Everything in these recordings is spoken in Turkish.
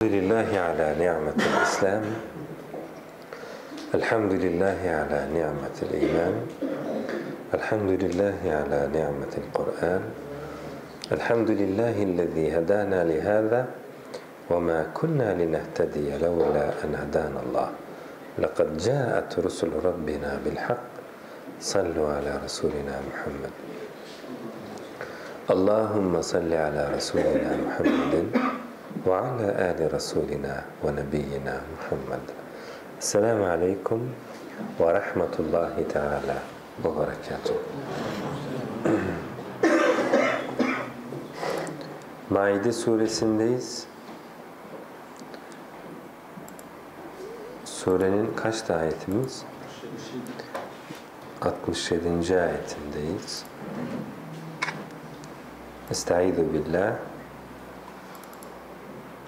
لله على نعمة الإسلام. الحمد لله على نعمة الإيمان. الحمد لله على نعمة القرآن. الحمد لله الذي هدانا لهذا وما كنا لنهتدي لولا أن هدانا الله. لقد جاءت رسل ربنا بالحق. صلوا على رسولنا محمد. اللهم صل على رسولنا محمد. وعلى آل رسولنا ونبينا محمد السلام عليكم ورحمة الله تعالى وبركاته Maide suresindeyiz. Surenin kaç ayetimiz? 67. ayetindeyiz. Estaizu billah.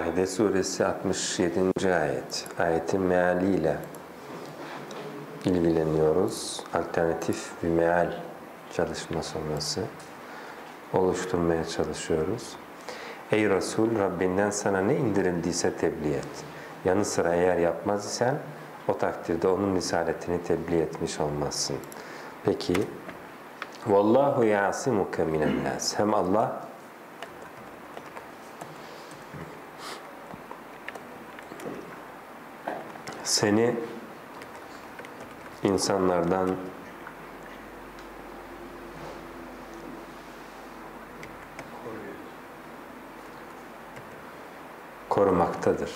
Maide suresi 67. ayet. Ayetin mealiyle ilgileniyoruz. Alternatif bir meal çalışma sonrası oluşturmaya çalışıyoruz. Ey Resul Rabbinden sana ne indirildiyse tebliğ et. Yanı sıra eğer yapmaz isen o takdirde onun risaletini tebliğ etmiş olmazsın. Peki Vallahu yasimuke minen nas. Hem Allah seni insanlardan korumaktadır.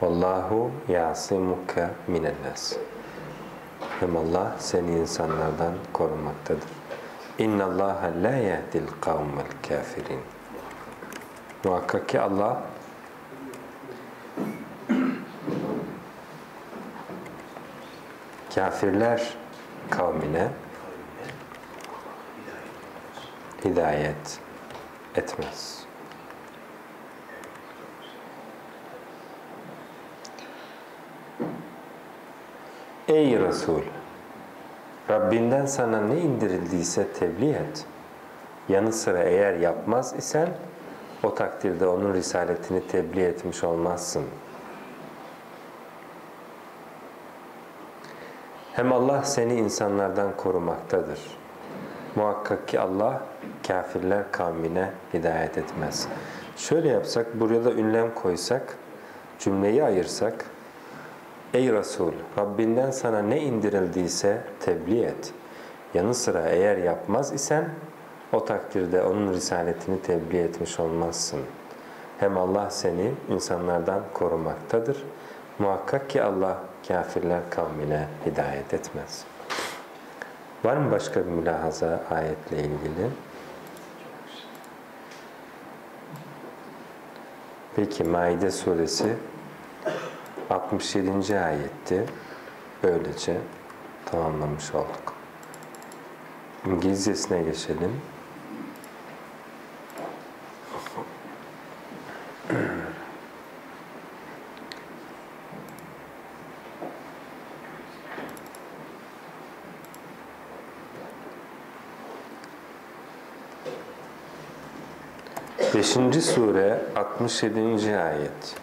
Vallahu yasimuka minen nas. Hem Allah seni insanlardan korumaktadır. İnna Allah la yehdil kavmel kafirin. Muhakkak ki Allah kafirler kavmine hidayet etmez. Ey Resul! Rabbinden sana ne indirildiyse tebliğ et. Yanı sıra eğer yapmaz isen o takdirde onun risaletini tebliğ etmiş olmazsın. Hem Allah seni insanlardan korumaktadır. Muhakkak ki Allah kafirler kavmine hidayet etmez. Şöyle yapsak, buraya da ünlem koysak, cümleyi ayırsak, Ey Resul! Rabbinden sana ne indirildiyse tebliğ et. Yanı sıra eğer yapmaz isen o takdirde onun risaletini tebliğ etmiş olmazsın. Hem Allah seni insanlardan korumaktadır. Muhakkak ki Allah kafirler kavmine hidayet etmez. Var mı başka bir mülahaza ayetle ilgili? Peki Maide suresi 67. ayetti. Böylece tamamlamış olduk. İngilizcesine geçelim. Beşinci sure 67. ayet.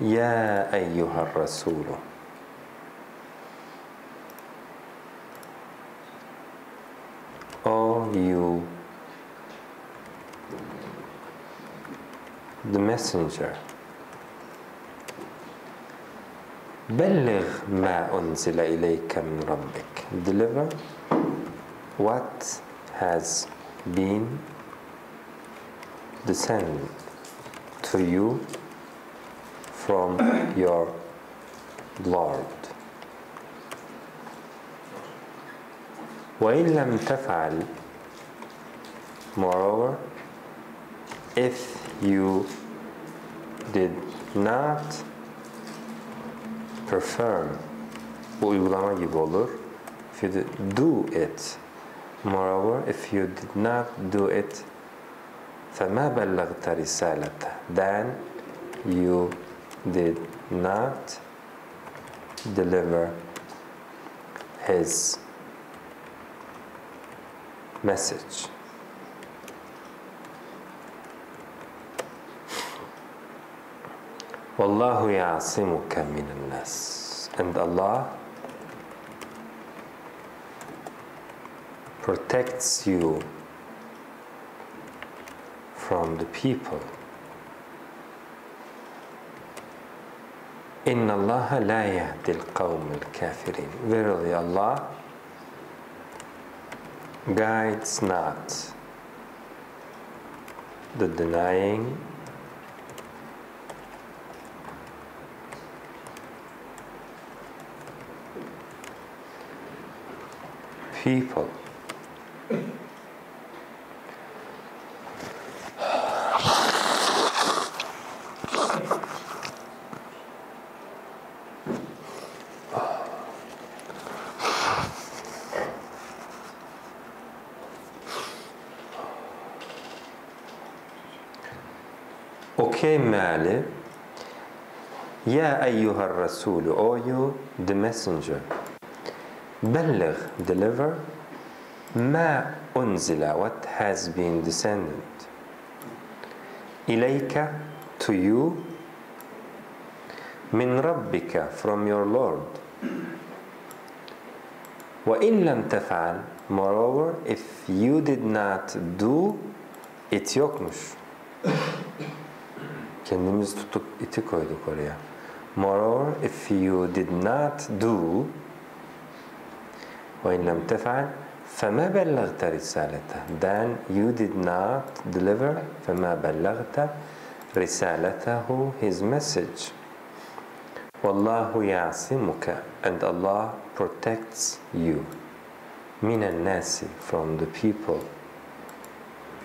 Ya eyyuhar Resulü O you the messenger بلغ ما أنزل إليك من ربك deliver what has been descended to you from your Lord. وإن لم تفعل Moreover, if you did not perform bu uygulama gibi olur. If you did- do it. Moreover, if you did not do it, فَمَا بَلَّغْتَ رِسَالَةَ Then you did not deliver his message. Wallahu ya'simuka minan nas. And Allah protects you from the people. Inna Allah la yahdil qawm al-kafirin. Verily Allah guides not the denying people. Meali Ya eyyuhar Resulü O you the messenger Belligh deliver Ma unzila what has been descended İleyke to you Min Rabbika from your Lord وَإِنْ لَمْ تَفْعَلْ Moreover, if you did not do, it yokmuş. Kendimiz tutup iti koyduk oraya. Moreover, if you did not do, وَإِنْ لَمْ تَفْعَلْ فَمَا بَلَّغْتَ رِسَالَتَهُ Then you did not deliver فَمَا بَلَّغْتَ رِسَالَتَهُ His message. وَاللَّهُ يَعْصِمُكَ And Allah protects you. مِنَ النَّاسِ From the people.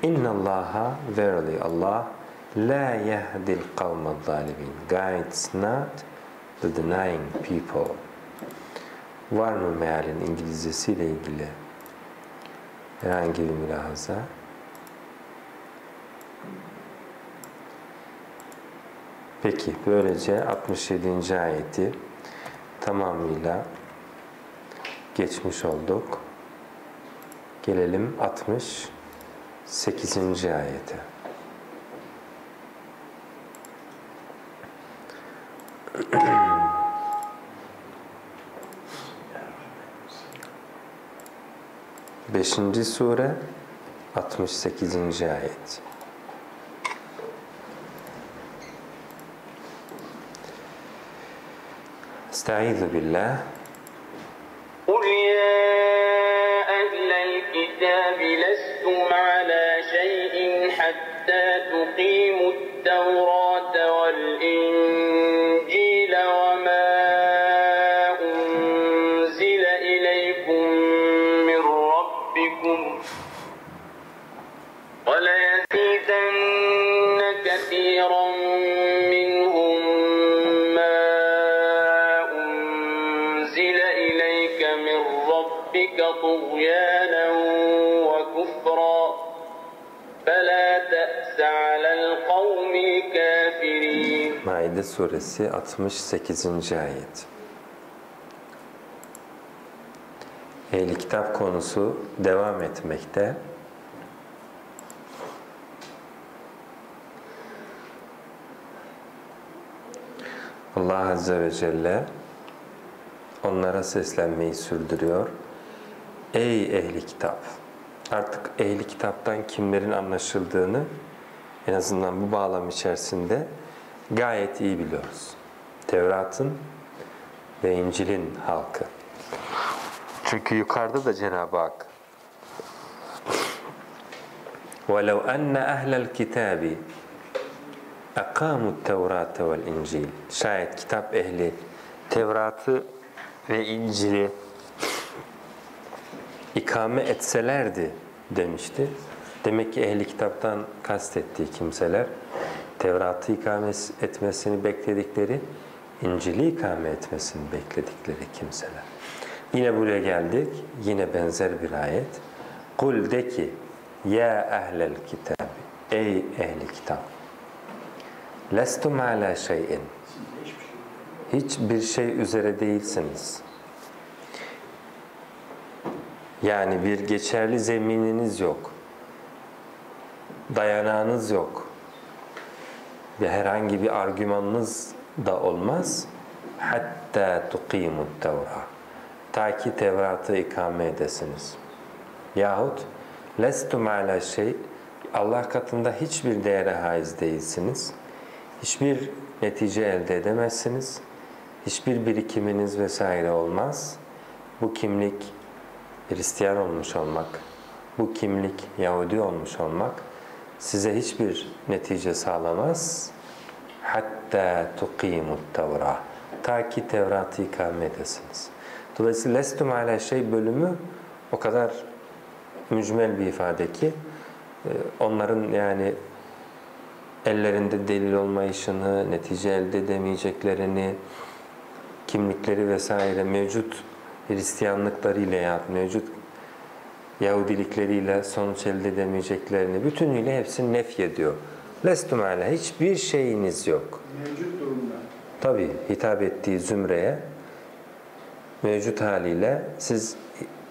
إِنَّ اللَّهَ Verily Allah La yehdil kavme zalimin. Guides not the denying people. Var mı mealin İngilizcesiyle ilgili herhangi bir mülahaza? Peki böylece 67. ayeti tamamıyla geçmiş olduk. Gelelim 68. ayete. Beşinci sure 68. ayet. Estaizu billah ربك طغيانا وكفرا فلا تأس على القوم الكافرين Maide suresi 68. ayet. Ehli kitap konusu devam etmekte. Allah Azze ve Celle onlara seslenmeyi sürdürüyor. Ey ehli kitap! Artık ehli kitaptan kimlerin anlaşıldığını en azından bu bağlam içerisinde gayet iyi biliyoruz. Tevrat'ın ve İncil'in halkı. Çünkü yukarıda da Cenab-ı Hak وَلَوْ أَنَّ أَهْلَ الْكِتَابِ اَقَامُوا التَّوْرَاتَ وَالْاِنْجِيلِ Şayet kitap ehli Tevrat'ı ve İncil'i ikame etselerdi demişti. Demek ki ehli kitaptan kastettiği kimseler Tevrat'ı ikame etmesini bekledikleri, İncil'i ikame etmesini bekledikleri kimseler. Yine buraya geldik. Yine benzer bir ayet. Kul de ki ya ehlel kitab ey ehli kitap lestum ala şeyin hiçbir şey üzere değilsiniz. Yani bir geçerli zemininiz yok. Dayanağınız yok. Ve herhangi bir argümanınız da olmaz. Hatta tuqimut tevra. Ta ki Tevrat'ı ikame edesiniz. Yahut lestum ala şey Allah katında hiçbir değere haiz değilsiniz. Hiçbir netice elde edemezsiniz. Hiçbir birikiminiz vesaire olmaz. Bu kimlik Hristiyan olmuş olmak, bu kimlik Yahudi olmuş olmak size hiçbir netice sağlamaz. Hatta tuqimut tevra. Ta ki Tevrat'ı ikame edesiniz. Dolayısıyla lestum ala şey bölümü o kadar mücmel bir ifade ki e, onların yani ellerinde delil olmayışını, netice elde edemeyeceklerini, kimlikleri vesaire mevcut Hristiyanlıklarıyla ya mevcut Yahudilikleriyle sonuç elde edemeyeceklerini bütünüyle hepsini nef ediyor. Lestum ala hiçbir şeyiniz yok. Mevcut durumda. Tabi hitap ettiği zümreye mevcut haliyle siz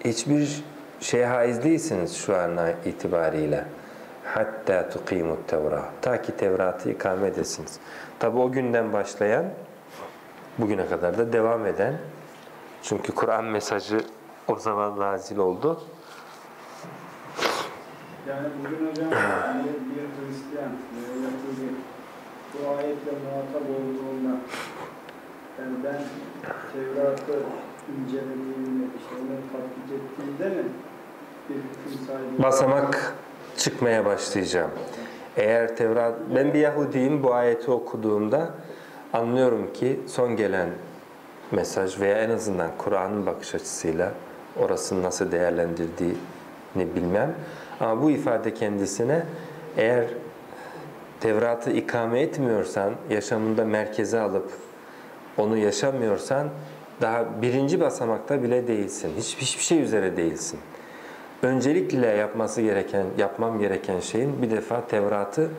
hiçbir şeye haiz değilsiniz şu an itibariyle. Hatta tuqimut tevra. Ta ki Tevrat'ı ikame edesiniz. Tabi o günden başlayan bugüne kadar da devam eden çünkü Kur'an mesajı o zaman nazil oldu. Yani bugün hocam yani bir Hristiyan veya Yahudi bu ayetle muhatap olduğunda yani ben Tevrat'ı incelediğimde, işte onu tatbik ettiğimde mi bir hüküm sahibi Basamak çıkmaya başlayacağım. Eğer Tevrat, ben bir Yahudiyim bu ayeti okuduğumda anlıyorum ki son gelen mesaj veya en azından Kur'an'ın bakış açısıyla orasını nasıl değerlendirdiğini bilmem. Ama bu ifade kendisine eğer Tevrat'ı ikame etmiyorsan, yaşamında merkeze alıp onu yaşamıyorsan daha birinci basamakta bile değilsin. Hiç, hiçbir şey üzere değilsin. Öncelikle yapması gereken, yapmam gereken şeyin bir defa Tevrat'ı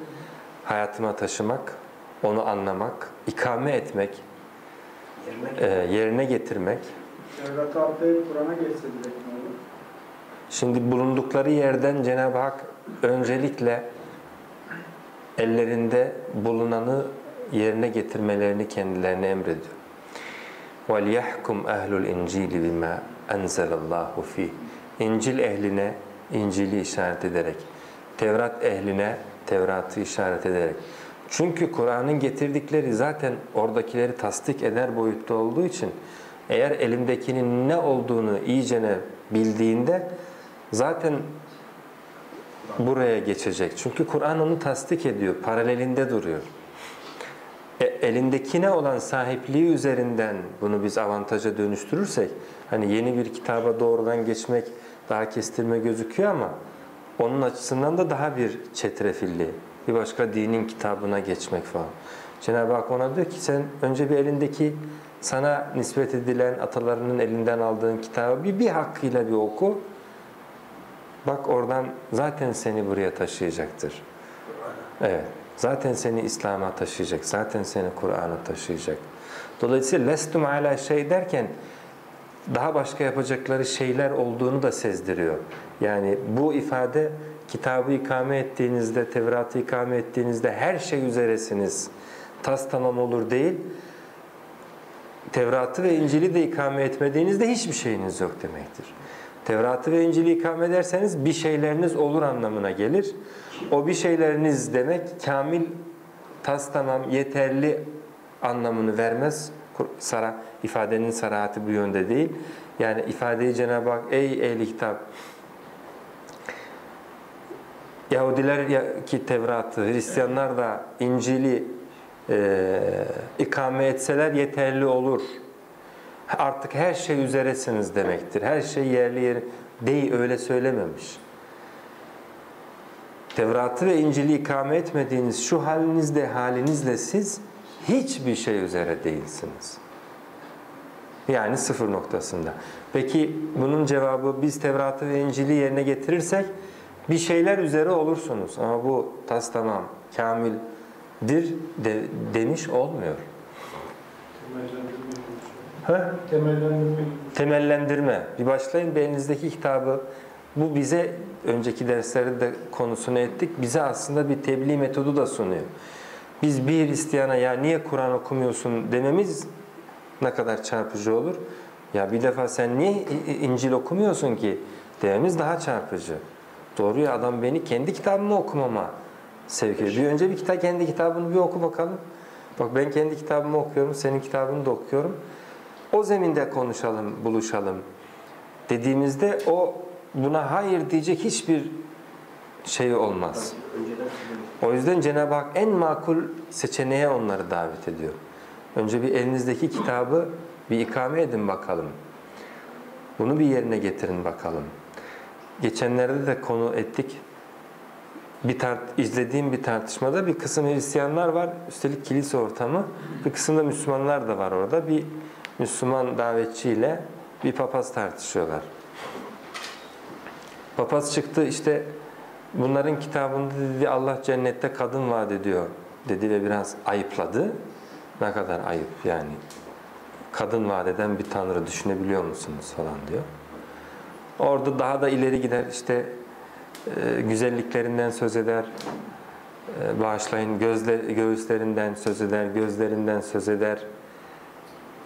hayatıma taşımak, onu anlamak, ikame etmek, e, yerine getirmek. Tevrat'ı atlayıp Kur'an'a geçse direkt ne olur? Şimdi bulundukları yerden Cenab-ı Hak öncelikle ellerinde bulunanı yerine getirmelerini kendilerine emrediyor. وَلْيَحْكُمْ اَهْلُ الْاِنْجِيلِ بِمَا اَنْزَلَ اللّٰهُ ف۪يهِ İncil ehline İncil'i işaret ederek, Tevrat ehline Tevrat'ı işaret ederek. çünkü Kur'an'ın getirdikleri zaten oradakileri tasdik eder boyutta olduğu için eğer elimdekinin ne olduğunu iyicene bildiğinde zaten buraya geçecek. Çünkü Kur'an onu tasdik ediyor, paralelinde duruyor. E, elindekine olan sahipliği üzerinden bunu biz avantaja dönüştürürsek, hani yeni bir kitaba doğrudan geçmek daha kestirme gözüküyor ama onun açısından da daha bir çetrefilli, bir başka dinin kitabına geçmek falan. Cenab-ı Hak ona diyor ki sen önce bir elindeki sana nispet edilen atalarının elinden aldığın kitabı bir, bir hakkıyla bir oku. Bak oradan zaten seni buraya taşıyacaktır. Evet. Zaten seni İslam'a taşıyacak. Zaten seni Kur'an'a taşıyacak. Dolayısıyla lestum ala şey derken daha başka yapacakları şeyler olduğunu da sezdiriyor. Yani bu ifade kitabı ikame ettiğinizde, Tevrat'ı ikame ettiğinizde her şey üzeresiniz. Tas tamam olur değil. Tevrat'ı ve İncil'i de ikame etmediğinizde hiçbir şeyiniz yok demektir. Tevrat'ı ve İncil'i ikame ederseniz bir şeyleriniz olur anlamına gelir. O bir şeyleriniz demek kamil, tas tamam, yeterli anlamını vermez. Sara, ifadenin sarahatı bu yönde değil. Yani ifadeyi Cenab-ı Hak ey ehli kitap Yahudiler ki Tevrat'ı, Hristiyanlar da İncil'i e, ikame etseler yeterli olur. Artık her şey üzeresiniz demektir. Her şey yerli yer değil öyle söylememiş. Tevrat'ı ve İncil'i ikame etmediğiniz şu halinizde, halinizle siz hiçbir şey üzere değilsiniz. Yani sıfır noktasında. Peki bunun cevabı biz Tevrat'ı ve İncil'i yerine getirirsek bir şeyler üzere olursunuz. Ama bu tas tamam, kamildir de, demiş olmuyor. Ha? Temellendirmek. Temellendirme. Bir başlayın bir elinizdeki kitabı. Bu bize önceki derslerde de konusunu ettik. Bize aslında bir tebliğ metodu da sunuyor. Biz bir Hristiyana ya niye Kur'an okumuyorsun dememiz ne kadar çarpıcı olur. Ya bir defa sen niye İncil okumuyorsun ki dememiz daha çarpıcı. Doğru ya adam beni kendi kitabımı okumama sevk ediyor. Bir önce bir kitap kendi kitabını bir oku bakalım. Bak ben kendi kitabımı okuyorum, senin kitabını da okuyorum. O zeminde konuşalım, buluşalım dediğimizde o buna hayır diyecek hiçbir şey olmaz. O yüzden Cenab-ı Hak en makul seçeneğe onları davet ediyor. Önce bir elinizdeki kitabı bir ikame edin bakalım. Bunu bir yerine getirin bakalım. Geçenlerde de konu ettik. Bir tart izlediğim bir tartışmada bir kısım Hristiyanlar var. Üstelik kilise ortamı. Bir kısım Müslümanlar da var orada. Bir Müslüman davetçiyle bir papaz tartışıyorlar. Papaz çıktı işte bunların kitabında dedi Allah cennette kadın vaat ediyor dedi ve biraz ayıpladı. Ne kadar ayıp yani. Kadın vaat eden bir tanrı düşünebiliyor musunuz falan diyor. Orada daha da ileri gider işte e, güzelliklerinden söz eder. E, bağışlayın gözle, göğüslerinden söz eder, gözlerinden söz eder.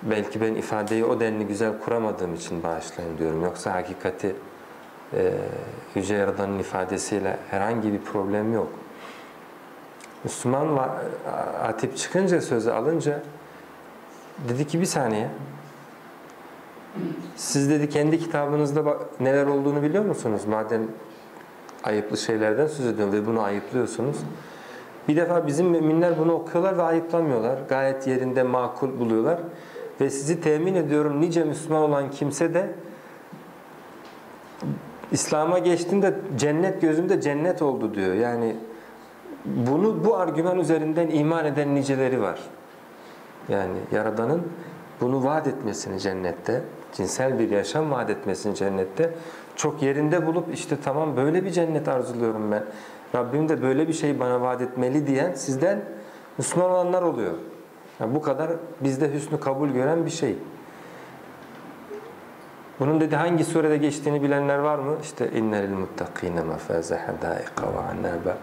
Belki ben ifadeyi o denli güzel kuramadığım için bağışlayın diyorum. Yoksa hakikati e, Yüce Yaradan'ın ifadesiyle herhangi bir problem yok. Müslüman Atip çıkınca sözü alınca dedi ki bir saniye siz dedi kendi kitabınızda neler olduğunu biliyor musunuz? Madem ayıplı şeylerden söz ediyorum ve bunu ayıplıyorsunuz. Bir defa bizim müminler bunu okuyorlar ve ayıplamıyorlar. Gayet yerinde makul buluyorlar. Ve sizi temin ediyorum nice Müslüman olan kimse de İslam'a geçtiğinde cennet gözümde cennet oldu diyor. Yani bunu bu argüman üzerinden iman eden niceleri var. Yani Yaradan'ın bunu vaat etmesini cennette, cinsel bir yaşam vaat etmesini cennette çok yerinde bulup işte tamam böyle bir cennet arzuluyorum ben. Rabbim de böyle bir şey bana vaat etmeli diyen sizden Müslüman olanlar oluyor. Yani bu kadar bizde hüsnü kabul gören bir şey. Bunun dedi hangi surede geçtiğini bilenler var mı? İşte innelil muttakine mefaze hadaika ve anaba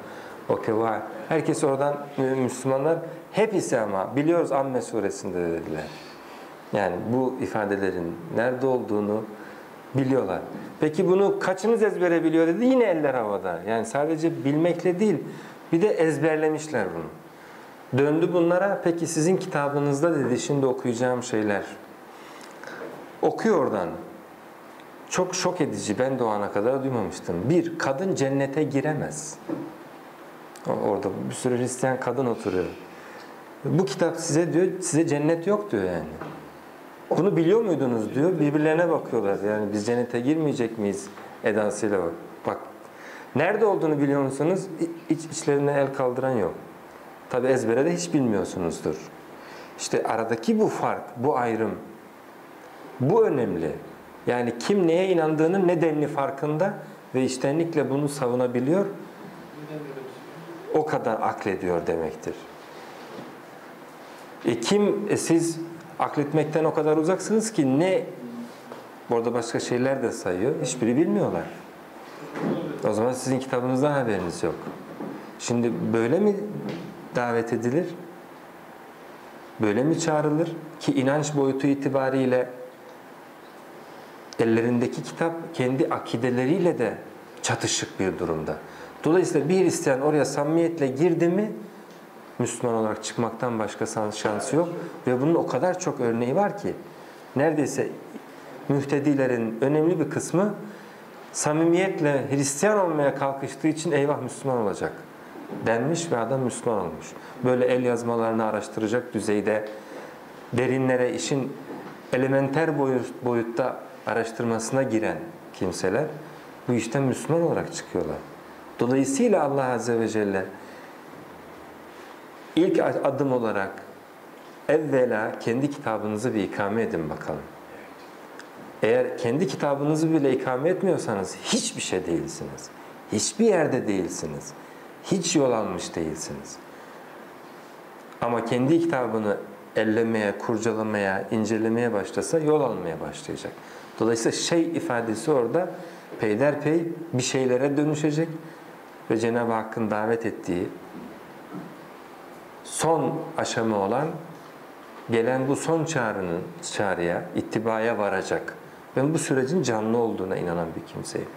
o keva. Herkes oradan Müslümanlar hepsi ama biliyoruz Amme suresinde dediler. Yani bu ifadelerin nerede olduğunu biliyorlar. Peki bunu kaçınız ezbere biliyor dedi? Yine eller havada. Yani sadece bilmekle değil bir de ezberlemişler bunu. Döndü bunlara peki sizin kitabınızda dedi şimdi okuyacağım şeyler. Okuyor oradan. Çok şok edici. Ben de o ana kadar duymamıştım. Bir, kadın cennete giremez. Orada bir sürü Hristiyan kadın oturuyor. Bu kitap size diyor, size cennet yok diyor yani. Bunu biliyor muydunuz diyor. Birbirlerine bakıyorlar. Yani biz cennete girmeyecek miyiz edasıyla bak. Bak. Nerede olduğunu biliyor musunuz? İç içlerine el kaldıran yok. Tabi ezbere de hiç bilmiyorsunuzdur. İşte aradaki bu fark, bu ayrım, bu önemli. Yani kim neye inandığının nedenli farkında ve içtenlikle bunu savunabiliyor, o kadar aklediyor demektir. E kim, e siz akletmekten o kadar uzaksınız ki ne, burada başka şeyler de sayıyor, hiçbiri bilmiyorlar. O zaman sizin kitabınızdan haberiniz yok. Şimdi böyle mi davet edilir? Böyle mi çağrılır? Ki inanç boyutu itibariyle ellerindeki kitap kendi akideleriyle de çatışık bir durumda. Dolayısıyla bir Hristiyan oraya samimiyetle girdi mi Müslüman olarak çıkmaktan başka şansı yok. Ve bunun o kadar çok örneği var ki neredeyse mühtedilerin önemli bir kısmı samimiyetle Hristiyan olmaya kalkıştığı için eyvah Müslüman olacak denmiş ve adam Müslüman olmuş. Böyle el yazmalarını araştıracak düzeyde derinlere işin elementer boyut, boyutta araştırmasına giren kimseler bu işten Müslüman olarak çıkıyorlar. Dolayısıyla Allah Azze ve Celle ilk adım olarak evvela kendi kitabınızı bir ikame edin bakalım. Eğer kendi kitabınızı bile ikame etmiyorsanız hiçbir şey değilsiniz. Hiçbir yerde değilsiniz. Hiç yol almış değilsiniz. Ama kendi kitabını ellemeye, kurcalamaya, incelemeye başlasa yol almaya başlayacak. Dolayısıyla şey ifadesi orada peyderpey bir şeylere dönüşecek ve Cenab-ı Hakk'ın davet ettiği son aşama olan gelen bu son çağrının çağrıya, ittibaya varacak. Ben bu sürecin canlı olduğuna inanan bir kimseyim.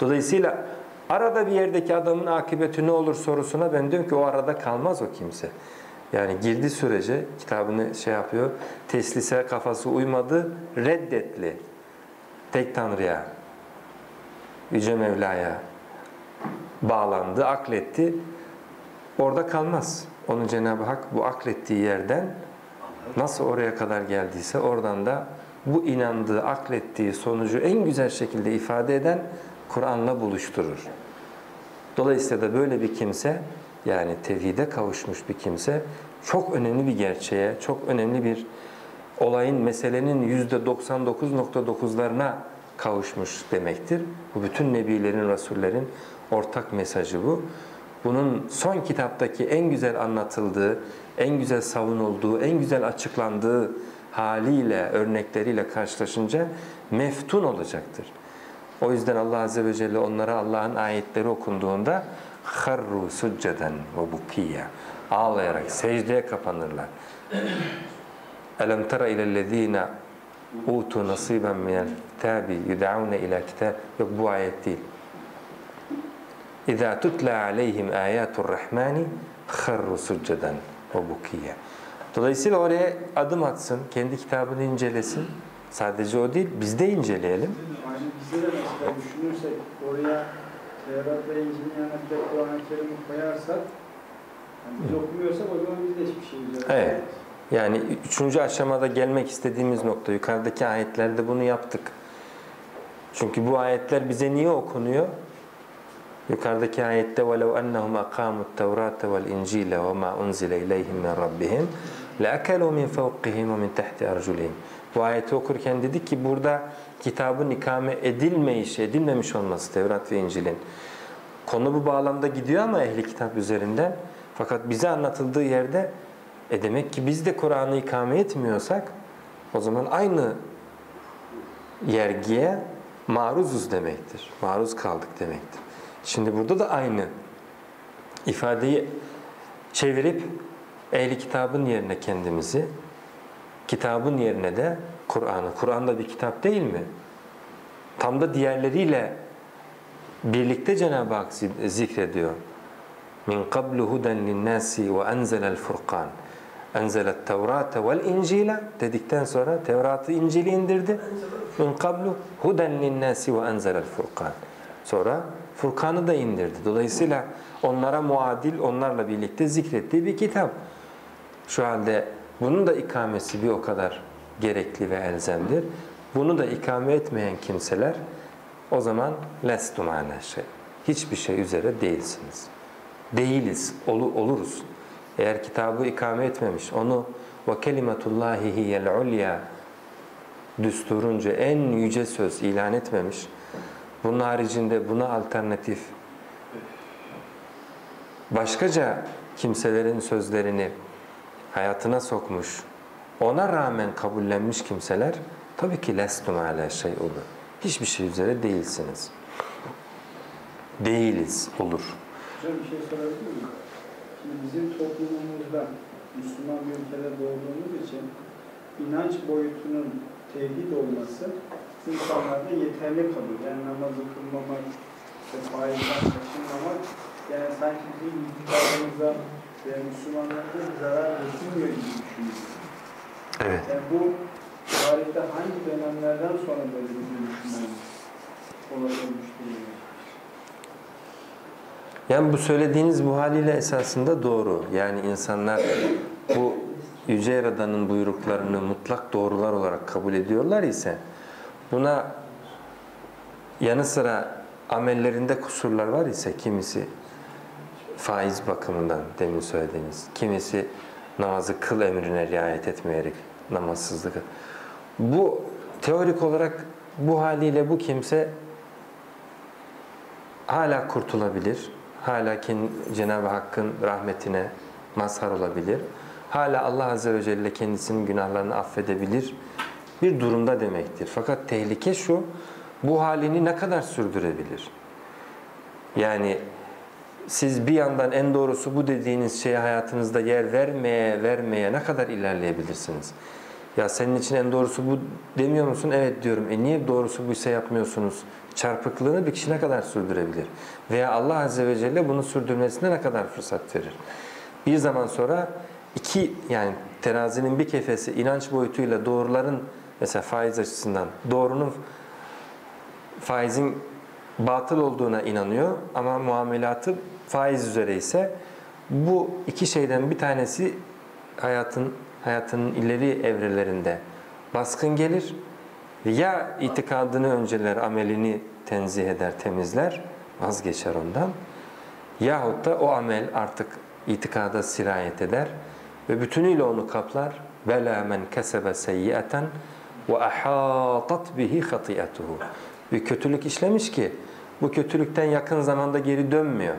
Dolayısıyla arada bir yerdeki adamın akıbeti ne olur sorusuna ben diyorum ki o arada kalmaz o kimse. Yani girdi sürece kitabını şey yapıyor, teslise kafası uymadı, reddetli. Tek Tanrı'ya, Yüce Mevla'ya bağlandı, akletti. Orada kalmaz. Onu Cenab-ı Hak bu aklettiği yerden nasıl oraya kadar geldiyse oradan da bu inandığı, aklettiği sonucu en güzel şekilde ifade eden Kur'an'la buluşturur. Dolayısıyla da böyle bir kimse yani tevhide kavuşmuş bir kimse çok önemli bir gerçeğe, çok önemli bir olayın, meselenin %99.9'larına kavuşmuş demektir. Bu bütün nebilerin, rasullerin ortak mesajı bu. Bunun son kitaptaki en güzel anlatıldığı, en güzel savunulduğu, en güzel açıklandığı haliyle, örnekleriyle karşılaşınca meftun olacaktır. O yüzden Allah Azze ve Celle onlara Allah'ın ayetleri okunduğunda harru succeden ve bukiya ağlayarak secdeye kapanırlar. Elem tera ilellezine utu nasiben minel kitabi yud'aune ila kitab yok bu ayet değil. Tutla aleyhim ayatul rahmani harru succeden ve bukiya. Dolayısıyla oraya adım atsın, kendi kitabını incelesin. Sadece o değil, biz de inceleyelim. Bizde de mesela düşünürsek oraya Tevrat ve İncil'in yanına bir de Kur'an-ı Kerim'i koyarsak yani biz okumuyorsak o zaman biz de hiçbir şey üzerinde Evet. Yani üçüncü aşamada gelmek istediğimiz nokta. Yukarıdaki ayetlerde bunu yaptık. Çünkü bu ayetler bize niye okunuyor? Yukarıdaki ayette وَلَوْ أَنَّهُمْ أَقَامُوا التَّوْرَاتَ وَالْاِنْجِيلَ وَمَا أُنْزِلَ إِلَيْهِمْ مِنْ رَبِّهِمْ لَأَكَلُوا مِنْ فَوْقِهِمْ وَمِنْ تَحْتِ أَرْجُلِهِمْ Bu ayeti okurken dedik ki burada kitabın ikame edilmeyiş, edilmemiş olması Tevrat ve İncil'in. Konu bu bağlamda gidiyor ama ehli kitap üzerinden. Fakat bize anlatıldığı yerde e demek ki biz de Kur'an'ı ikame etmiyorsak o zaman aynı yergiye maruzuz demektir. Maruz kaldık demektir. Şimdi burada da aynı ifadeyi çevirip ehli kitabın yerine kendimizi, kitabın yerine de Kur'an'ı. Kur'an da bir kitap değil mi? Tam da diğerleriyle birlikte Cenab-ı Hak zikrediyor. Min qablu huden linnâsi ve enzelel furkan. Enzelet tevrate vel incile dedikten sonra Tevrat'ı İncil'i indirdi. Min qablu huden linnâsi ve enzelel furkan. Sonra Furkan'ı da indirdi. Dolayısıyla onlara muadil, onlarla birlikte zikrettiği bir kitap. Şu halde bunun da ikamesi bir o kadar gerekli ve elzemdir. Bunu da ikame etmeyen kimseler o zaman lestum şey. Hiçbir şey üzere değilsiniz. Değiliz, ol, oluruz. Eğer kitabı ikame etmemiş, onu ve kelimetullahi hiyel ulya düsturunca en yüce söz ilan etmemiş, bunun haricinde buna alternatif başkaca kimselerin sözlerini hayatına sokmuş, ona rağmen kabullenmiş kimseler tabii ki lestum ala şey olur. Hiçbir şey üzere değilsiniz. Değiliz olur. Hocam bir şey sorabilir miyim? Şimdi bizim toplumumuzda Müslüman bir ülkede doğduğumuz için inanç boyutunun tevhid olması insanlarda yeterli kalıyor. Yani namazı kılmamak, işte faizden kaçınmamak, yani sanki bizim itikadımıza ve Müslümanlara bir zarar getirmiyor gibi düşünüyoruz. Evet. Yani bu tarihte hangi dönemlerden sonra böyle bir dönüşümler olabilmiştir? Yani bu söylediğiniz bu haliyle esasında doğru. Yani insanlar bu Yüce Yaradan'ın buyruklarını mutlak doğrular olarak kabul ediyorlar ise buna yanı sıra amellerinde kusurlar var ise kimisi faiz bakımından demin söylediğiniz, kimisi namazı kıl emrine riayet etmeyerek namazsızlık. Bu teorik olarak bu haliyle bu kimse hala kurtulabilir. Hala Cenab-ı Hakk'ın rahmetine mazhar olabilir. Hala Allah Azze ve Celle kendisinin günahlarını affedebilir bir durumda demektir. Fakat tehlike şu, bu halini ne kadar sürdürebilir? Yani siz bir yandan en doğrusu bu dediğiniz şeye hayatınızda yer vermeye vermeye ne kadar ilerleyebilirsiniz? Ya senin için en doğrusu bu demiyor musun? Evet diyorum. E niye doğrusu bu ise yapmıyorsunuz? Çarpıklığını bir kişi ne kadar sürdürebilir? Veya Allah Azze ve Celle bunu sürdürmesine ne kadar fırsat verir? Bir zaman sonra iki yani terazinin bir kefesi inanç boyutuyla doğruların mesela faiz açısından doğrunun faizin batıl olduğuna inanıyor ama muamelatı faiz üzere ise bu iki şeyden bir tanesi hayatın hayatının ileri evrelerinde baskın gelir. Ya itikadını önceler, amelini tenzih eder, temizler, vazgeçer ondan. Yahut da o amel artık itikada sirayet eder ve bütünüyle onu kaplar. Bela men kesebe seyyiaten ve ahatat bihi hatiyetuhu. Bir kötülük işlemiş ki bu kötülükten yakın zamanda geri dönmüyor.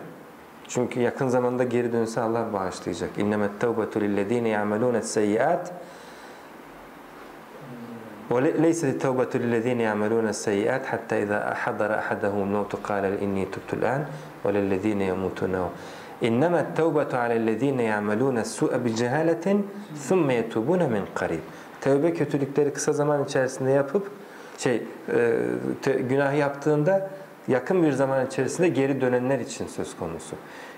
Çünkü yakın zamanda geri dönse Allah bağışlayacak. İnnemet tevbetu lillezine ya'melûne seyyiat وليست التوبة للذين يعملون السيئات حتى إذا حضر أحدهم الموت قال إني تبت الآن وللذين يموتون إنما التوبة على الذين يعملون السوء بجهالة ثم يتوبون من قريب Tevbe kötülükleri kısa zaman içerisinde yapıp şey e, günah yaptığında yakın bir zaman içerisinde geri dönenler için söz konusu.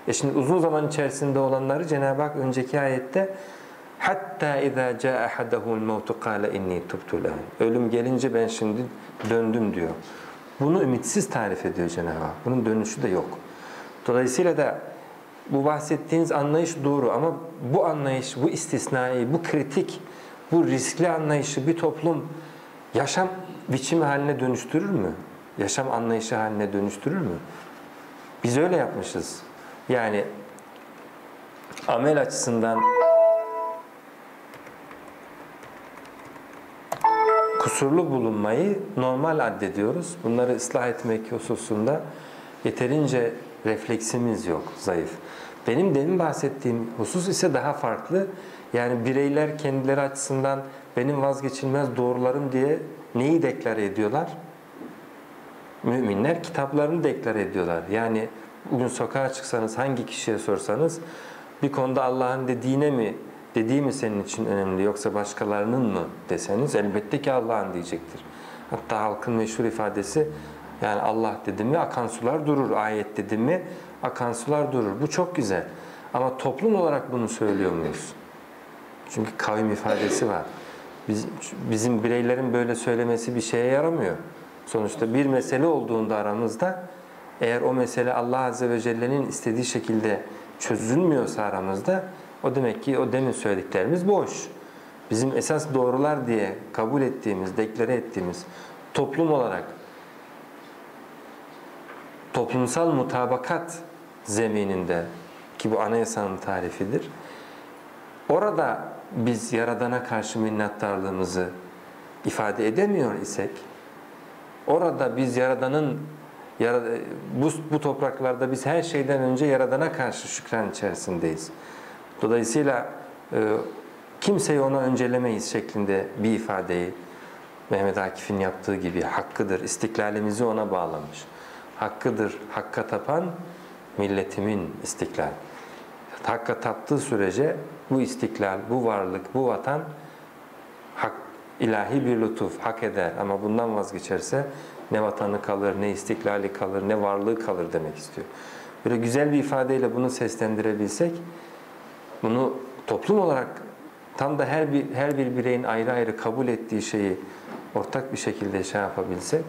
E şimdi uzun zaman içerisinde olanları Cenab-ı Hak önceki ayette hatta iza caa ahaduhul mautu qala inni tubtu Ölüm gelince ben şimdi döndüm diyor. Bunu ümitsiz tarif ediyor Cenab-ı Hak. Bunun dönüşü de yok. Dolayısıyla da bu bahsettiğiniz anlayış doğru ama bu anlayış, bu istisnai, bu kritik, bu riskli anlayışı bir toplum yaşam biçimi haline dönüştürür mü? Yaşam anlayışı haline dönüştürür mü? Biz öyle yapmışız. Yani amel açısından kusurlu bulunmayı normal addediyoruz. Bunları ıslah etmek hususunda yeterince refleksimiz yok, zayıf. Benim demin bahsettiğim husus ise daha farklı. Yani bireyler kendileri açısından benim vazgeçilmez doğrularım diye neyi deklare ediyorlar? Müminler kitaplarını deklare ediyorlar. Yani bugün sokağa çıksanız hangi kişiye sorsanız bir konuda Allah'ın dediğine mi dediği mi senin için önemli yoksa başkalarının mı deseniz elbette ki Allah'ın diyecektir. Hatta halkın meşhur ifadesi yani Allah dedi mi akan sular durur. Ayet dedi mi akan sular durur. Bu çok güzel. Ama toplum olarak bunu söylüyor muyuz? Çünkü kavim ifadesi var. Biz, bizim bireylerin böyle söylemesi bir şeye yaramıyor. Sonuçta bir mesele olduğunda aramızda eğer o mesele Allah Azze ve Celle'nin istediği şekilde çözülmüyorsa aramızda o demek ki o demin söylediklerimiz boş. Bizim esas doğrular diye kabul ettiğimiz, deklare ettiğimiz toplum olarak toplumsal mutabakat zemininde ki bu anayasanın tarifidir. Orada biz Yaradan'a karşı minnettarlığımızı ifade edemiyor isek, orada biz Yaradan'ın bu, bu topraklarda biz her şeyden önce Yaradan'a karşı şükran içerisindeyiz. Dolayısıyla e, kimseyi ona öncelemeyiz şeklinde bir ifadeyi Mehmet Akif'in yaptığı gibi hakkıdır, istiklalimizi ona bağlamış. Hakkıdır, hakka tapan milletimin istiklal. Hakka taptığı sürece bu istiklal, bu varlık, bu vatan hak, ilahi bir lütuf hak eder. Ama bundan vazgeçerse ne vatanı kalır, ne istiklali kalır, ne varlığı kalır demek istiyor. Böyle güzel bir ifadeyle bunu seslendirebilsek, bunu toplum olarak tam da her bir her bir bireyin ayrı ayrı kabul ettiği şeyi ortak bir şekilde şey yapabilsek,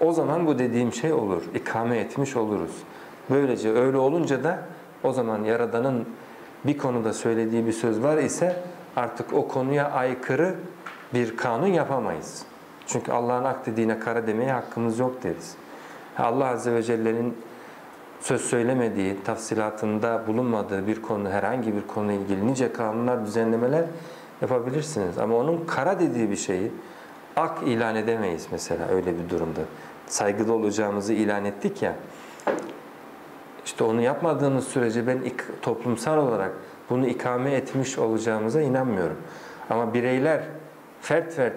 o zaman bu dediğim şey olur, ikame etmiş oluruz. Böylece öyle olunca da o zaman Yaradan'ın bir konuda söylediği bir söz var ise artık o konuya aykırı bir kanun yapamayız. Çünkü Allah'ın ak dediğine kara demeye hakkımız yok deriz. Allah Azze ve Celle'nin söz söylemediği, tafsilatında bulunmadığı bir konu, herhangi bir konuyla ilgili nice kanunlar, düzenlemeler yapabilirsiniz. Ama onun kara dediği bir şeyi ak ilan edemeyiz mesela öyle bir durumda. Saygılı olacağımızı ilan ettik ya. İşte onu yapmadığımız sürece ben toplumsal olarak bunu ikame etmiş olacağımıza inanmıyorum. Ama bireyler fert fert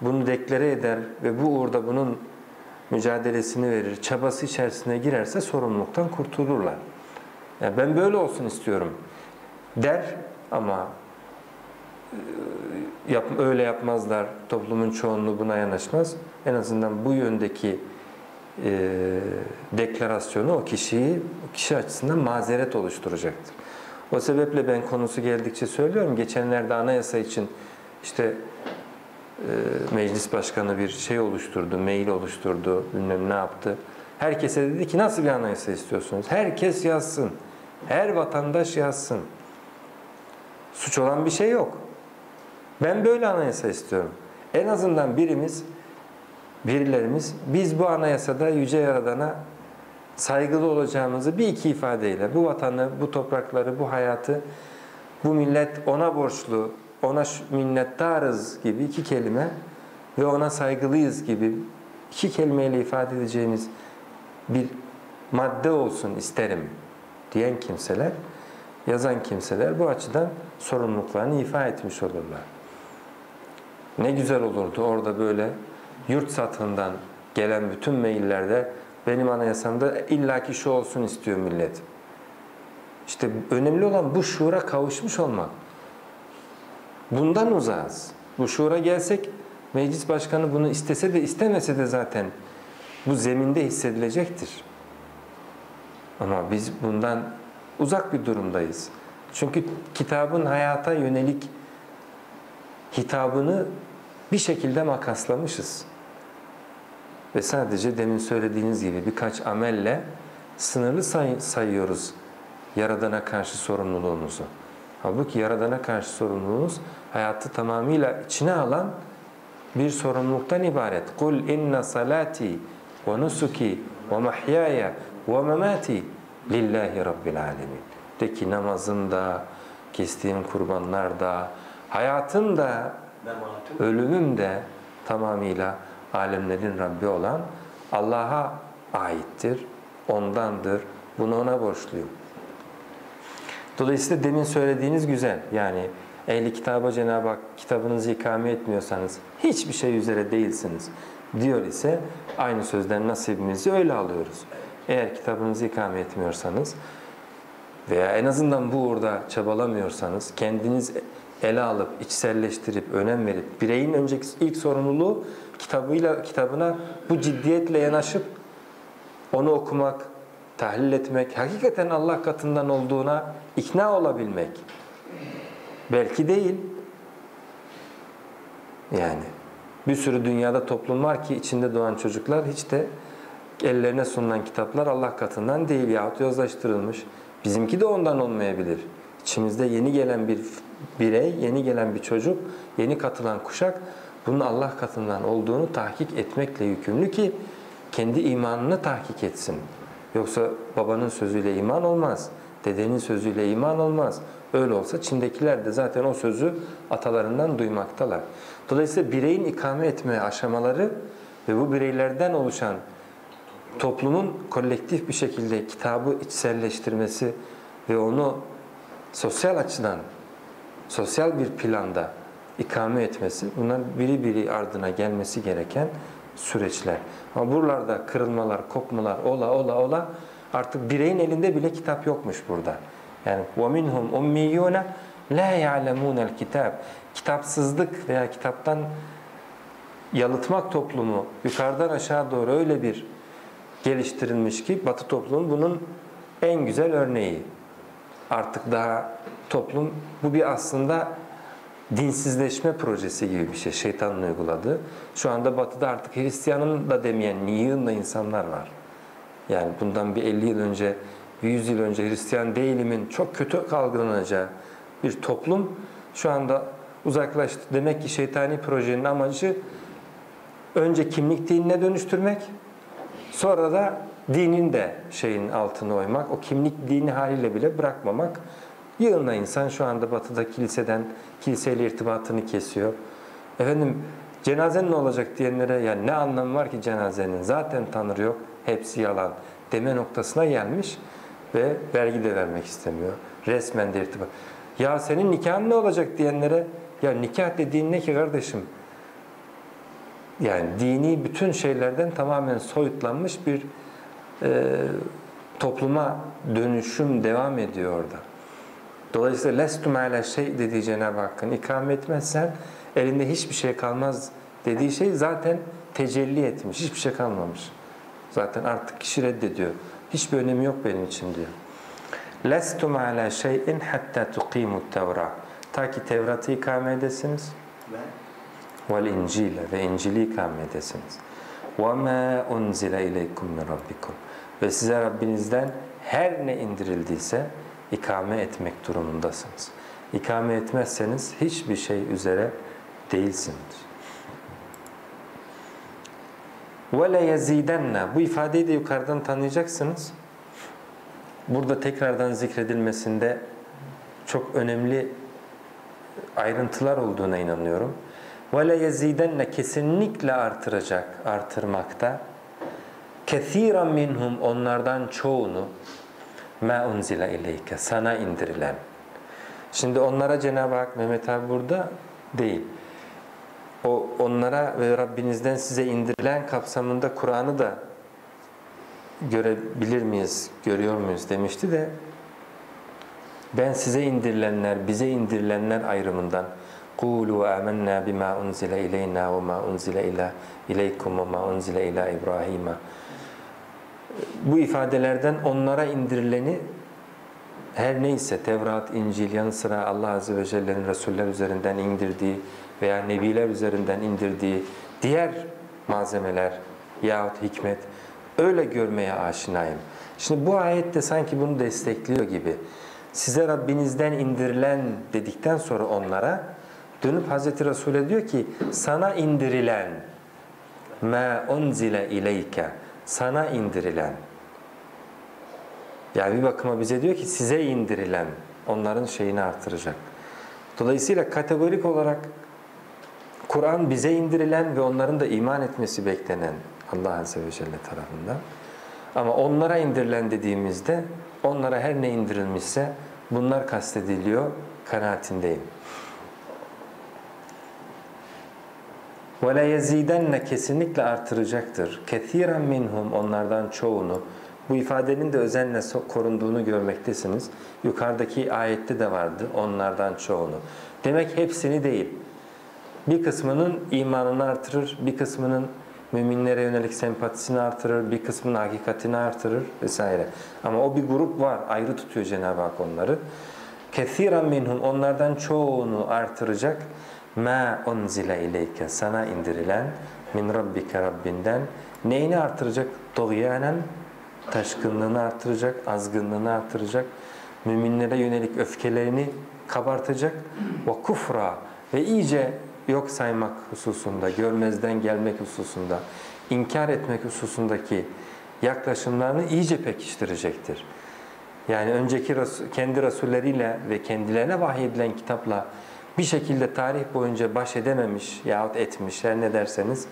bunu deklare eder ve bu uğurda bunun mücadelesini verir, çabası içerisine girerse sorumluluktan kurtulurlar. Yani ben böyle olsun istiyorum der ama yap, öyle yapmazlar. Toplumun çoğunluğu buna yanaşmaz. En azından bu yöndeki e, deklarasyonu o kişiyi, o kişi açısından mazeret oluşturacaktır. O sebeple ben konusu geldikçe söylüyorum. Geçenlerde anayasa için işte e, meclis başkanı bir şey oluşturdu, mail oluşturdu, bilmem ne yaptı. Herkese dedi ki nasıl bir anayasa istiyorsunuz? Herkes yazsın. Her vatandaş yazsın. Suç olan bir şey yok. Ben böyle anayasa istiyorum. En azından birimiz, birilerimiz biz bu anayasada Yüce Yaradan'a saygılı olacağımızı bir iki ifadeyle bu vatanı, bu toprakları, bu hayatı, bu millet ona borçlu, ona minnettarız gibi iki kelime ve ona saygılıyız gibi iki kelimeyle ifade edeceğimiz bir madde olsun isterim diyen kimseler, yazan kimseler bu açıdan sorumluluklarını ifa etmiş olurlar. Ne güzel olurdu orada böyle yurt satından gelen bütün maillerde benim anayasamda illaki şu olsun istiyor millet. İşte önemli olan bu şuura kavuşmuş olmak. Bundan uzağız. Bu şuura gelsek meclis başkanı bunu istese de istemese de zaten bu zeminde hissedilecektir. Ama biz bundan uzak bir durumdayız. Çünkü kitabın hayata yönelik hitabını bir şekilde makaslamışız. Ve sadece demin söylediğiniz gibi birkaç amelle sınırlı say sayıyoruz Yaradan'a karşı sorumluluğumuzu. Halbuki Yaradan'a karşı sorumluluğumuz hayatı tamamıyla içine alan bir sorumluluktan ibaret. Kul inna salati ve nusuki ve mahyaya ve memati lillahi rabbil alemin. De ki namazım da, kestiğim kurbanlar da, hayatım da, ölümüm de tamamıyla alemlerin Rabbi olan Allah'a aittir, ondandır. Bunu ona borçluyum. Dolayısıyla demin söylediğiniz güzel. Yani ehli kitaba Cenab-ı Hak kitabınızı ikame etmiyorsanız hiçbir şey üzere değilsiniz diyor ise aynı sözden nasibimizi öyle alıyoruz. Eğer kitabınızı ikame etmiyorsanız veya en azından bu uğurda çabalamıyorsanız kendiniz ele alıp içselleştirip önem verip bireyin önceki ilk sorumluluğu kitabıyla kitabına bu ciddiyetle yanaşıp onu okumak, tahlil etmek, hakikaten Allah katından olduğuna ikna olabilmek. Belki değil. Yani bir sürü dünyada toplum var ki içinde doğan çocuklar hiç de ellerine sunulan kitaplar Allah katından değil yahut yozlaştırılmış. Bizimki de ondan olmayabilir. İçimizde yeni gelen bir birey, yeni gelen bir çocuk, yeni katılan kuşak bunun Allah katından olduğunu tahkik etmekle yükümlü ki kendi imanını tahkik etsin. Yoksa babanın sözüyle iman olmaz, dedenin sözüyle iman olmaz. Öyle olsa Çin'dekiler de zaten o sözü atalarından duymaktalar. Dolayısıyla bireyin ikame etme aşamaları ve bu bireylerden oluşan toplumun kolektif bir şekilde kitabı içselleştirmesi ve onu sosyal açıdan, sosyal bir planda ikame etmesi, bunlar biri biri ardına gelmesi gereken süreçler. Ama buralarda kırılmalar, kopmalar ola ola ola artık bireyin elinde bile kitap yokmuş burada. Yani وَمِنْهُمْ اُمِّيُّونَ لَا يَعْلَمُونَ الْكِتَابِ Kitapsızlık veya kitaptan yalıtmak toplumu yukarıdan aşağı doğru öyle bir geliştirilmiş ki Batı toplumu bunun en güzel örneği. Artık daha toplum bu bir aslında dinsizleşme projesi gibi bir şey şeytanın uyguladığı. Şu anda Batı'da artık Hristiyanın da demeyen yığınla insanlar var. Yani bundan bir 50 yıl önce, bir 100 yıl önce Hristiyan değilimin çok kötü algılanacağı bir toplum şu anda uzaklaştı. Demek ki şeytani projenin amacı önce kimlik dinine dönüştürmek, Sonra da dinin de şeyin altına oymak, o kimlik dini haliyle bile bırakmamak. Yığınla insan şu anda batıda kiliseden, kiliseyle irtibatını kesiyor. Efendim cenazen ne olacak diyenlere ya ne anlamı var ki cenazenin zaten Tanrı yok hepsi yalan deme noktasına gelmiş ve vergi de vermek istemiyor. Resmen de irtibat. Ya senin nikahın ne olacak diyenlere ya nikah dediğin ne ki kardeşim? Yani dini bütün şeylerden tamamen soyutlanmış bir e, topluma dönüşüm devam ediyor orada. Dolayısıyla lestum ala şey dediği Cenab-ı Hakk'ın ikame etmezsen elinde hiçbir şey kalmaz dediği şey zaten tecelli etmiş. Hiçbir şey kalmamış. Zaten artık kişi reddediyor. Hiçbir önemi yok benim için diyor. Lestum ala şeyin hatta tuqimut tevra. Ta ki Tevrat'ı ikame edesiniz. Vel İncil'e ve İncil'i ikame edesiniz. وَمَا أُنْزِلَ اِلَيْكُمْ مِنْ رَبِّكُمْ Ve size Rabbinizden her ne indirildiyse ikame etmek durumundasınız. İkame etmezseniz hiçbir şey üzere değilsiniz. وَلَيَزِيدَنَّ Bu ifadeyi de yukarıdan tanıyacaksınız. Burada tekrardan zikredilmesinde çok önemli ayrıntılar olduğuna inanıyorum. وَلَيَزِيدَنَّ Kesinlikle artıracak, artırmakta. كَثِيرًا minhum Onlardan çoğunu مَا اُنْزِلَ اِلَيْكَ Sana indirilen. Şimdi onlara Cenab-ı Hak Mehmet abi burada değil. O onlara ve Rabbinizden size indirilen kapsamında Kur'an'ı da görebilir miyiz, görüyor muyuz demişti de ben size indirilenler, bize indirilenler ayrımından قُولُوا آمَنَّا بِمَا أُنْزِلَ إِلَيْنَا وَمَا أُنْزِلَ إِلَى إِلَيْكُمْ وَمَا أُنْزِلَ إِلَى إِبْرَاهِيمَ bu ifadelerden onlara indirileni her neyse Tevrat, İncil yanı sıra Allah Azze ve Celle'nin Resuller üzerinden indirdiği veya Nebiler üzerinden indirdiği diğer malzemeler yahut hikmet öyle görmeye aşinayım. Şimdi bu ayette sanki bunu destekliyor gibi. Size Rabbinizden indirilen dedikten sonra onlara dönüp Hazreti Resul'e diyor ki sana indirilen ma unzile ileyke sana indirilen yani bir bakıma bize diyor ki size indirilen onların şeyini artıracak. Dolayısıyla kategorik olarak Kur'an bize indirilen ve onların da iman etmesi beklenen Allah Azze ve Celle tarafından. Ama onlara indirilen dediğimizde onlara her ne indirilmişse bunlar kastediliyor kanaatindeyim. وَلَا يَزِيدَنَّ kesinlikle artıracaktır. كَثِيرًا minhum onlardan çoğunu. Bu ifadenin de özenle korunduğunu görmektesiniz. Yukarıdaki ayette de vardı onlardan çoğunu. Demek hepsini değil. Bir kısmının imanını artırır, bir kısmının müminlere yönelik sempatisini artırır, bir kısmının hakikatini artırır vesaire. Ama o bir grup var, ayrı tutuyor Cenab-ı Hak onları. كَثِيرًا minhum onlardan çoğunu artıracak. مَا اُنْزِلَ اِلَيْكَ Sana indirilen min rabbike Rabbinden neyini artıracak? Doğyanen taşkınlığını artıracak, azgınlığını artıracak, müminlere yönelik öfkelerini kabartacak ve kufra ve iyice yok saymak hususunda, görmezden gelmek hususunda, inkar etmek hususundaki yaklaşımlarını iyice pekiştirecektir. Yani önceki kendi rasulleriyle ve kendilerine vahyedilen kitapla bir şekilde tarih boyunca baş edememiş yahut etmiş her ne derseniz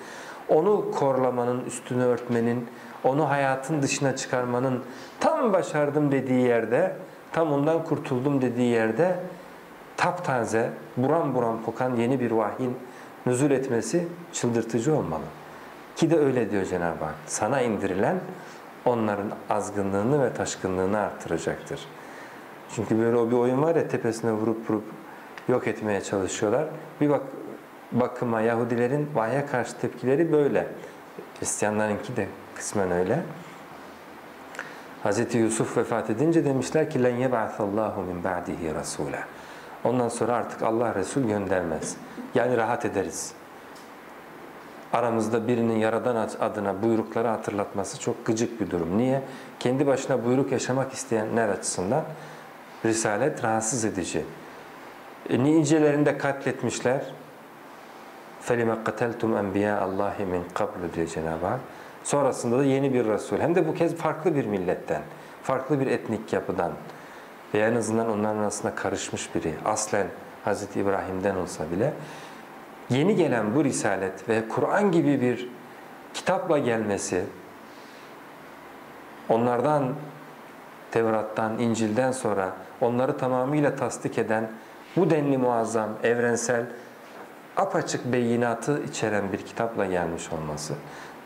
onu korlamanın, üstünü örtmenin, onu hayatın dışına çıkarmanın tam başardım dediği yerde, tam ondan kurtuldum dediği yerde taptaze, buram buram kokan yeni bir vahyin nüzul etmesi çıldırtıcı olmalı. Ki de öyle diyor Cenab-ı Hak. Sana indirilen onların azgınlığını ve taşkınlığını artıracaktır. Çünkü böyle o bir oyun var ya tepesine vurup vurup yok etmeye çalışıyorlar. Bir bak bakıma Yahudilerin vahye karşı tepkileri böyle. Hristiyanlarınki de kısmen öyle. Hz. Yusuf vefat edince demişler ki لَنْ يَبْعَثَ اللّٰهُ مِنْ بَعْدِهِ رَسُولًا Ondan sonra artık Allah Resul göndermez. Yani rahat ederiz. Aramızda birinin Yaradan adına buyrukları hatırlatması çok gıcık bir durum. Niye? Kendi başına buyruk yaşamak isteyenler açısından Risalet rahatsız edici. E, nicelerinde katletmişler. فَلِمَ قَتَلْتُمْ اَنْبِيَاءَ اللّٰهِ مِنْ قَبْلُ diyor Cenab-ı Hak. Sonrasında da yeni bir Resul. Hem de bu kez farklı bir milletten, farklı bir etnik yapıdan veya en azından onların arasında karışmış biri. Aslen Hz. İbrahim'den olsa bile yeni gelen bu risalet ve Kur'an gibi bir kitapla gelmesi onlardan Tevrat'tan, İncil'den sonra onları tamamıyla tasdik eden bu denli muazzam, evrensel, apaçık beyinatı içeren bir kitapla gelmiş olması,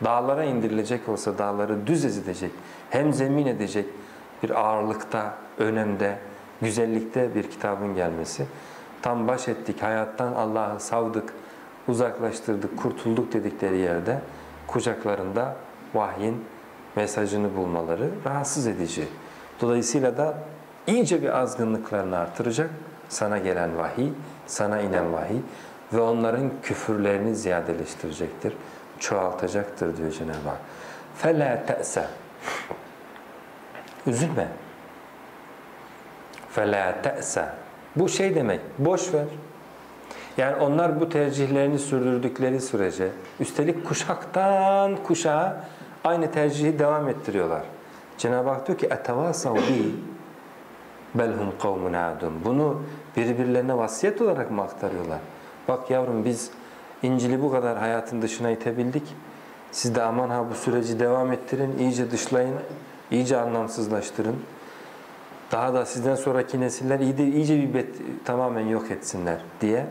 dağlara indirilecek olsa dağları düz ezecek, hem zemin edecek bir ağırlıkta, önemde, güzellikte bir kitabın gelmesi, tam baş ettik, hayattan Allah'ı savdık, uzaklaştırdık, kurtulduk dedikleri yerde kucaklarında vahyin mesajını bulmaları rahatsız edici. Dolayısıyla da iyice bir azgınlıklarını artıracak sana gelen vahiy, sana inen vahiy ve onların küfürlerini ziyadeleştirecektir, çoğaltacaktır diyor Cenab-ı Hak. فَلَا تَأْسَ Üzülme. فَلَا تَأْسَ Bu şey demek, boş ver. Yani onlar bu tercihlerini sürdürdükleri sürece, üstelik kuşaktan kuşağa aynı tercihi devam ettiriyorlar. Cenab-ı Hak diyor ki اَتَوَاسَوْ بِي belhum kavmun adun. Bunu birbirlerine vasiyet olarak mı aktarıyorlar? Bak yavrum biz İncil'i bu kadar hayatın dışına itebildik. Siz de aman ha bu süreci devam ettirin, iyice dışlayın, iyice anlamsızlaştırın. Daha da sizden sonraki nesiller iyice, iyice bir bet, tamamen yok etsinler diye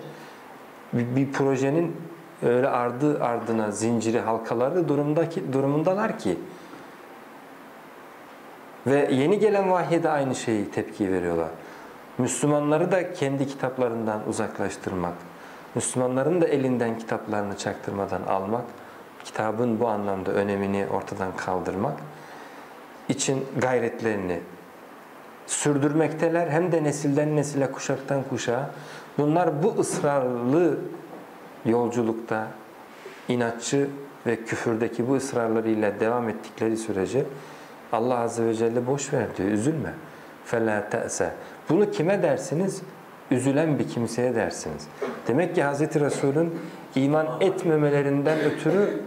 bir, bir projenin öyle ardı ardına zinciri halkaları durumdaki durumundalar ki ve yeni gelen vahye de aynı şeyi tepki veriyorlar. Müslümanları da kendi kitaplarından uzaklaştırmak, Müslümanların da elinden kitaplarını çaktırmadan almak, kitabın bu anlamda önemini ortadan kaldırmak için gayretlerini sürdürmekteler. Hem de nesilden nesile, kuşaktan kuşağa. Bunlar bu ısrarlı yolculukta inatçı ve küfürdeki bu ısrarlarıyla devam ettikleri sürece Allah Azze ve Celle boş ver diyor, üzülme. فَلَا تَأْسَ Bunu kime dersiniz? Üzülen bir kimseye dersiniz. Demek ki Hz. Resul'ün iman etmemelerinden ötürü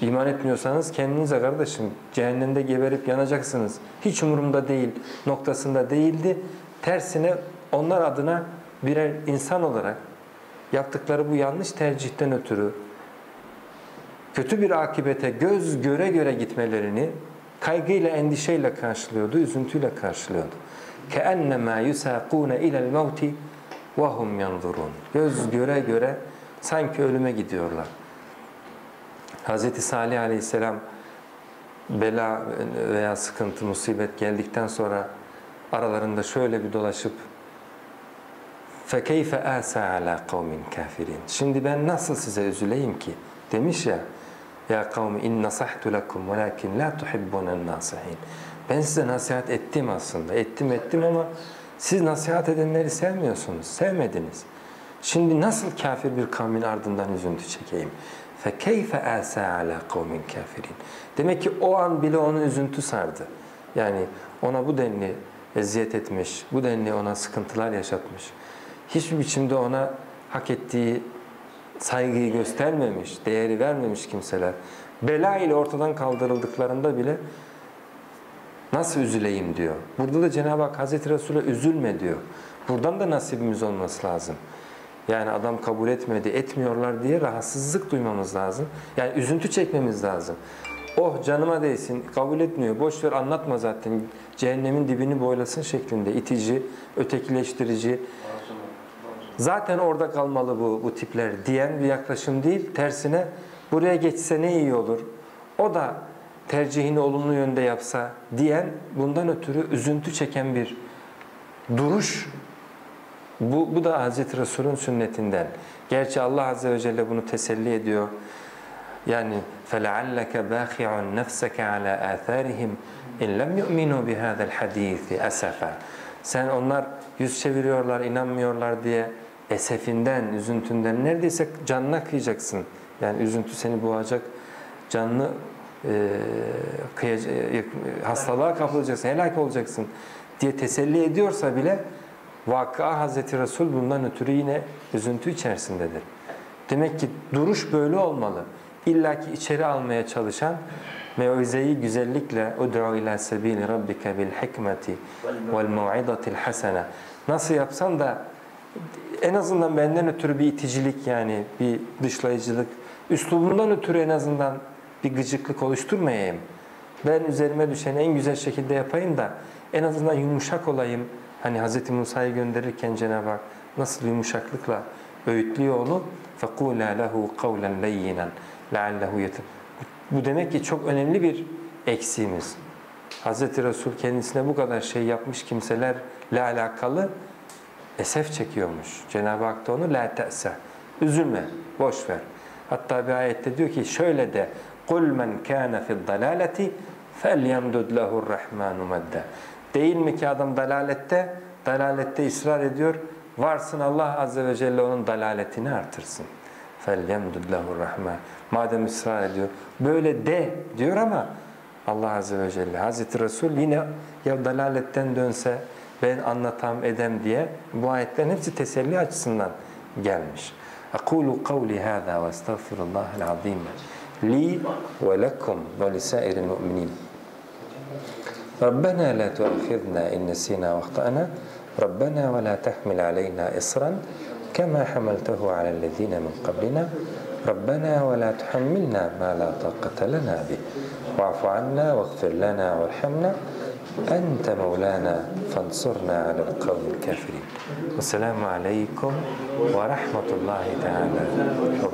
iman etmiyorsanız kendinize kardeşim cehennemde geberip yanacaksınız. Hiç umurumda değil noktasında değildi. Tersine onlar adına birer insan olarak yaptıkları bu yanlış tercihten ötürü kötü bir akibete göz göre göre gitmelerini kaygıyla, endişeyle karşılıyordu, üzüntüyle karşılıyordu. كَأَنَّمَا يُسَاقُونَ اِلَى الْمَوْتِ وَهُمْ يَنْظُرُونَ Göz göre göre sanki ölüme gidiyorlar. Hz. Salih aleyhisselam bela veya sıkıntı, musibet geldikten sonra aralarında şöyle bir dolaşıp فَكَيْفَ آسَى عَلَى قَوْمٍ كَافِرِينَ Şimdi ben nasıl size üzüleyim ki? Demiş ya ya kavmi in nasahtu lekum velakin la tuhibbunen nasihin. Ben size nasihat ettim aslında. Ettim ettim ama siz nasihat edenleri sevmiyorsunuz. Sevmediniz. Şimdi nasıl kafir bir kavmin ardından üzüntü çekeyim? فَكَيْفَ آسَى عَلَى قَوْمٍ كَافِرِينَ Demek ki o an bile onu üzüntü sardı. Yani ona bu denli eziyet etmiş, bu denli ona sıkıntılar yaşatmış. Hiçbir biçimde ona hak ettiği saygıyı göstermemiş, değeri vermemiş kimseler bela ile ortadan kaldırıldıklarında bile nasıl üzüleyim diyor. Burada da Cenab-ı Hak Hazreti Resul'e üzülme diyor. Buradan da nasibimiz olması lazım. Yani adam kabul etmedi, etmiyorlar diye rahatsızlık duymamız lazım. Yani üzüntü çekmemiz lazım. Oh canıma değsin, kabul etmiyor, boş ver anlatma zaten. Cehennemin dibini boylasın şeklinde itici, ötekileştirici, zaten orada kalmalı bu, bu tipler diyen bir yaklaşım değil. Tersine buraya geçse ne iyi olur. O da tercihini olumlu yönde yapsa diyen bundan ötürü üzüntü çeken bir duruş. Bu, bu da Hz. Resul'ün sünnetinden. Gerçi Allah Azze ve Celle bunu teselli ediyor. Yani فَلَعَلَّكَ بَاخِعٌ نَفْسَكَ عَلَى آثَارِهِمْ اِنْ لَمْ يُؤْمِنُوا بِهَذَا الْحَد۪يثِ أَسَفًا Sen onlar yüz çeviriyorlar, inanmıyorlar diye esefinden, üzüntünden neredeyse canına kıyacaksın. Yani üzüntü seni boğacak, canını e, kıyacak, e, hastalığa kapılacaksın, helak olacaksın diye teselli ediyorsa bile vaka Hazreti Resul bundan ötürü yine üzüntü içerisindedir. Demek ki duruş böyle olmalı. illaki içeri almaya çalışan mev'izeyi güzellikle sebili rabbike bil hikmeti vel mev'izatil hasene nasıl yapsan da en azından benden ötürü bir iticilik yani bir dışlayıcılık üslubundan ötürü en azından bir gıcıklık oluşturmayayım. Ben üzerime düşeni en güzel şekilde yapayım da en azından yumuşak olayım. Hani Hz. Musa'yı gönderirken Cenab-ı Hak nasıl yumuşaklıkla öğütlüyor onu. فَقُولَا لَهُ قَوْلًا لَيِّنًا لَعَلَّهُ يَتَ Bu demek ki çok önemli bir eksiğimiz. Hz. Resul kendisine bu kadar şey yapmış kimselerle alakalı esef çekiyormuş. Cenab-ı Hak da onu la te'se. Üzülme, boş ver. Hatta bir ayette diyor ki şöyle de قُلْ مَنْ كَانَ فِي الضَّلَالَةِ فَلْيَمْدُدْ لَهُ الرَّحْمَانُ مَدَّ Değil mi ki adam dalalette, dalalette ısrar ediyor. Varsın Allah Azze ve Celle onun dalaletini artırsın. فَلْيَمْدُدْ لَهُ الرَّحْمَانُ Madem ısrar ediyor. Böyle de diyor ama Allah Azze ve Celle, Hazreti Resul yine ya dalaletten dönse ben anlatam edem diye bu ayetlerin hepsi teselli açısından gelmiş. أقول قولي هذا وأستغفر الله العظيم لي ولكم ولسائر المؤمنين ربنا لا تؤاخذنا إن نسينا واخطأنا ربنا ولا تحمل علينا إصرا كما حملته على الذين من قبلنا ربنا ولا تحملنا ما لا طاقة لنا به واعف عنا واغفر لنا وارحمنا أنت مولانا فانصرنا على القوم الكافرين. والسلام عليكم ورحمة الله تعالى وبركاته.